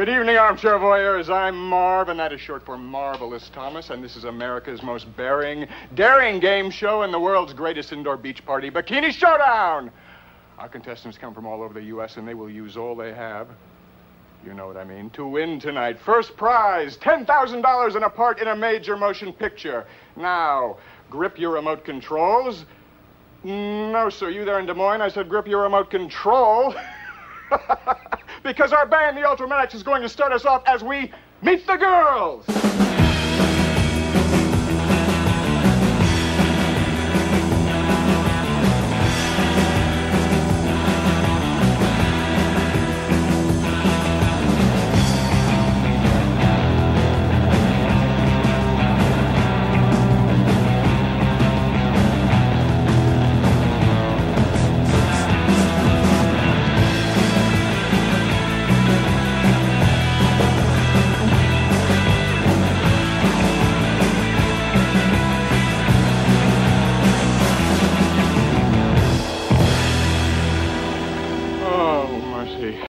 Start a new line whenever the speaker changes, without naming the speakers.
evening, armchair voyeurs. I'm Marv, and that is short for Marvelous Thomas, and this is America's most baring, daring game show and the world's greatest indoor beach party, Bikini Showdown. Our contestants come from all over the U.S., and they will use all they have. You know what I mean. To win tonight. First prize $10,000 and a part in a major motion picture. Now, grip your remote controls. No, sir. You there in Des Moines? I said grip your remote control. because our band, the Ultramatics, is going to start us off as we meet the girls.